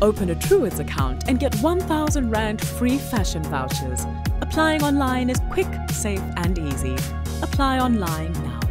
Open a Truworths account and get 1000 Rand free fashion vouchers. Applying online is quick, safe, and easy. Apply online now.